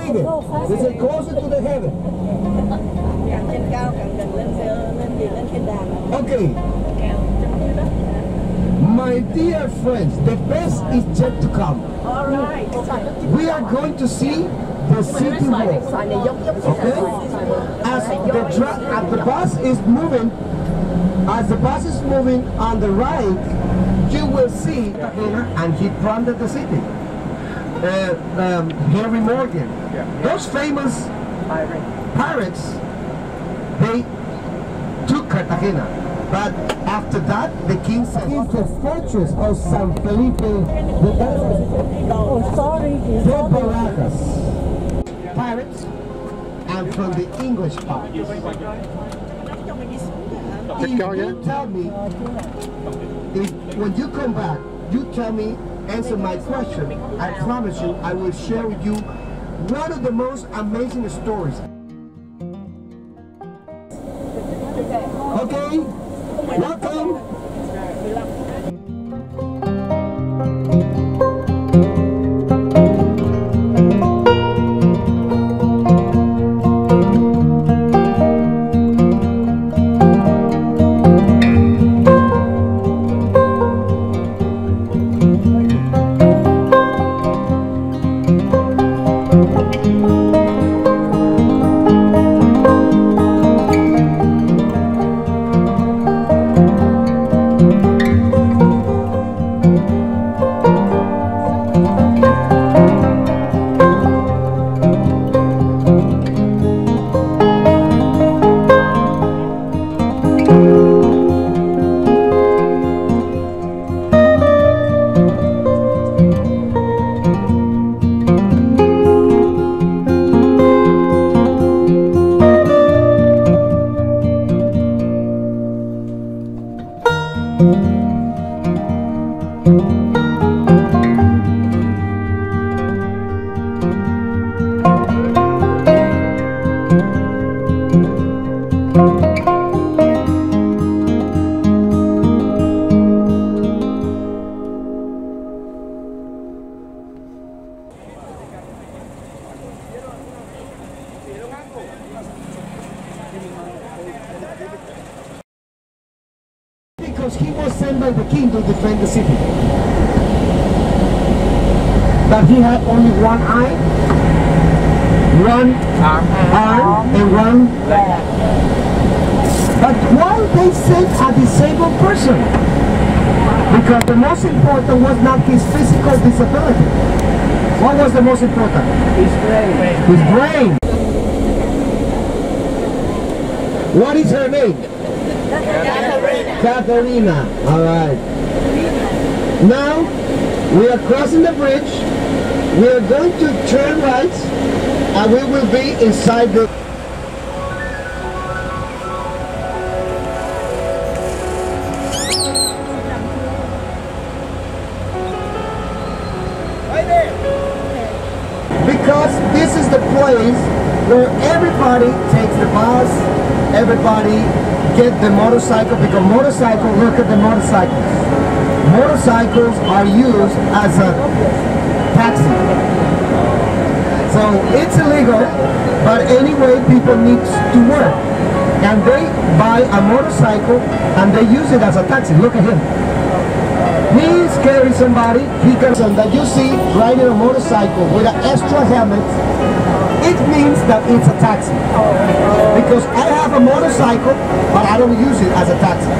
heaven. They say closer to the heaven. Okay. My dear friends, the best is yet to come. All right. We are going to see the city wall. Okay? As the, as the bus is moving, as the bus is moving on the right, you will see Cartagena and he plundered the city. Uh, um, Henry Morgan. Those famous pirates, they took Cartagena. But after that, the king said, the fortress of San Felipe de, Oh, sorry. de Barajas. Pirates, and from the English part. If you tell me, if, when you come back, you tell me, answer my question, I promise you, I will share with you one of the most amazing stories. Okay? Welcome. Arm, and one leg. But why they sent a disabled person? Because the most important was not his physical disability. What was the most important? His brain. His brain. What is her name? Katharina. All right. Now we are crossing the bridge. We are going to turn right, and we will be inside the. Because this is the place where everybody takes the bus, everybody get the motorcycle, because motorcycle, look at the motorcycles. Motorcycles are used as a taxi. So it's illegal, but anyway, people need to work. And they buy a motorcycle and they use it as a taxi. Look at him. He's carrying somebody, he and that you see riding a motorcycle with an extra helmet, it means that it's a taxi. Because I have a motorcycle, but I don't use it as a taxi.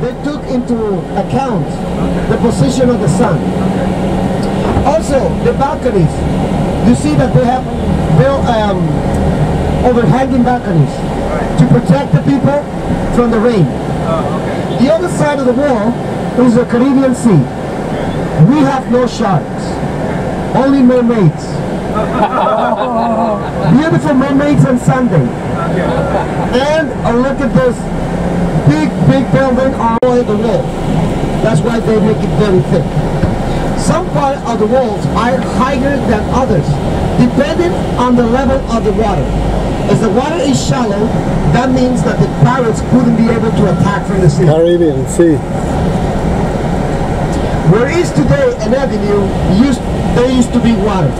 They took into account the position of the sun. Also, the balconies. You see that they have built um, overhanging balconies to protect the people from the rain. The other side of the wall is the Caribbean Sea. We have no sharks, only mermaids. Beautiful mermaids on Sunday. And uh, look at this big, big building on the wall. That's why they make it very thick. Some part of the walls are higher than others, depending on the level of the water. As the water is shallow, that means that the pirates couldn't be able to attack from the sea. Caribbean Sea. Where is today an avenue, used, there used to be water.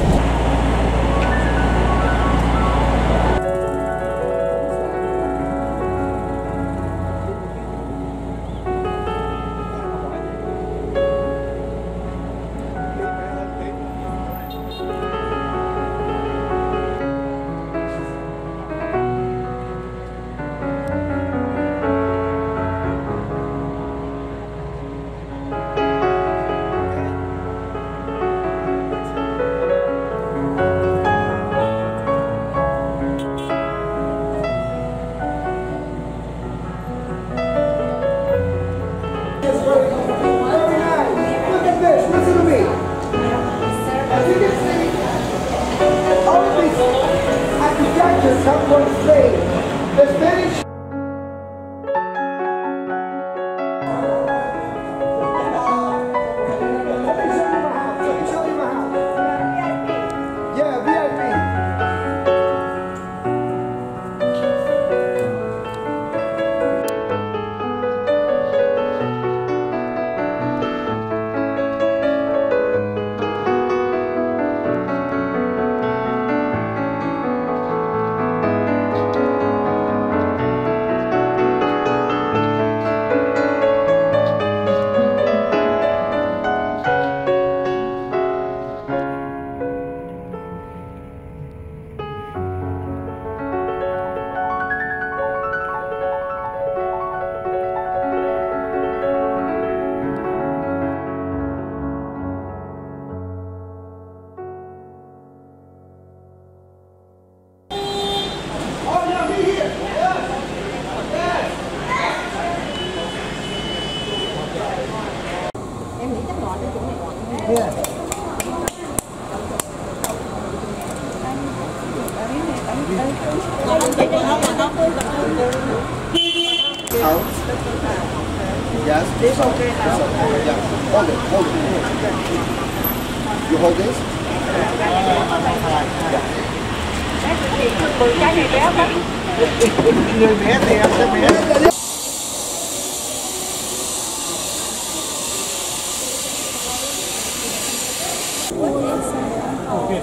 Người bé thì em sẽ bé.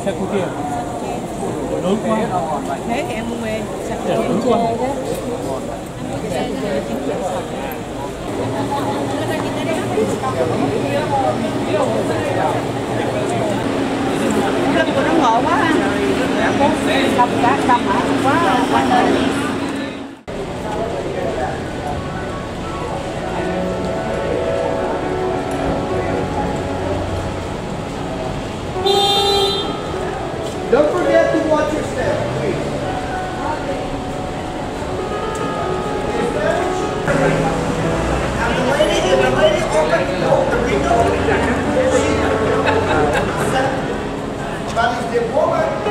xe cô kia lớn quá thế thì em mua mê Dạ, lớn quá lưng nó ngộ quá ha cầm cả cầm quá quá nơi Don't forget to watch your step, please. And the lady, and the lady opened the window. But if the woman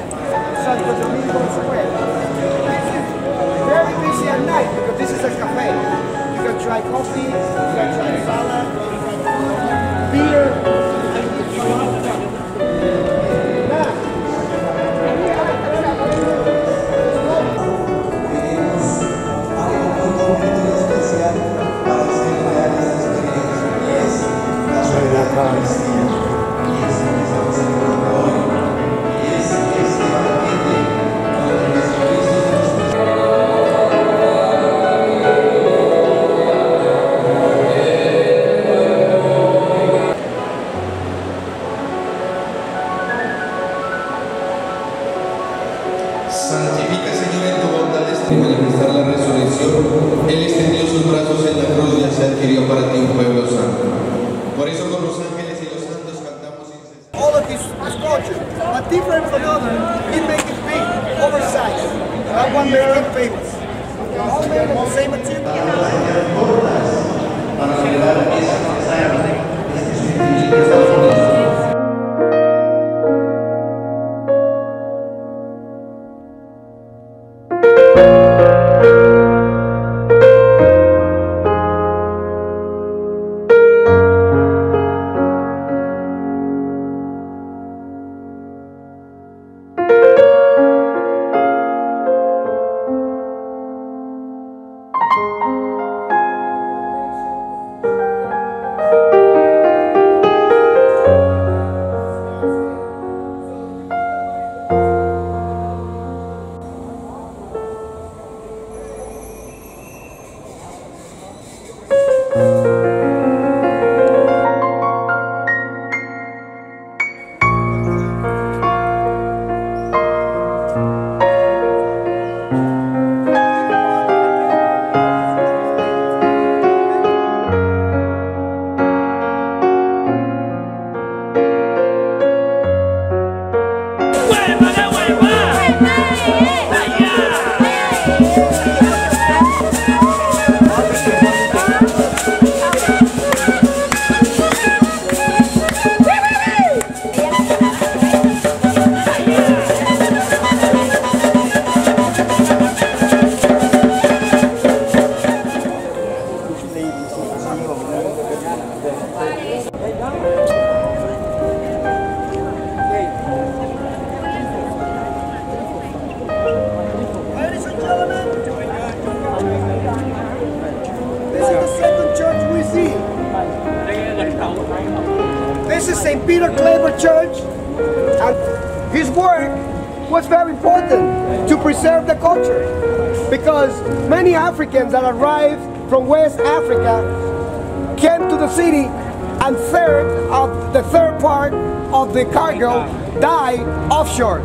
is as culture, but different from other, he makes it big, oversized. That one makes it famous. All made of the same material. Para St. Peter Claver Church. And his work was very important to preserve the culture because many Africans that arrived from West Africa came to the city and third of the third part of the cargo died offshore.